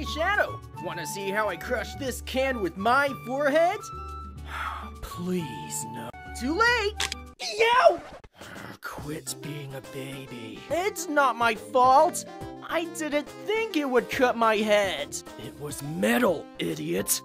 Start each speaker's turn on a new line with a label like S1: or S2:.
S1: Hey, Shadow, wanna see how I crush this can with my forehead? Please, no. Too late! Yow! Quit being a baby. It's not my fault. I didn't think it would cut my head. It was metal, idiot.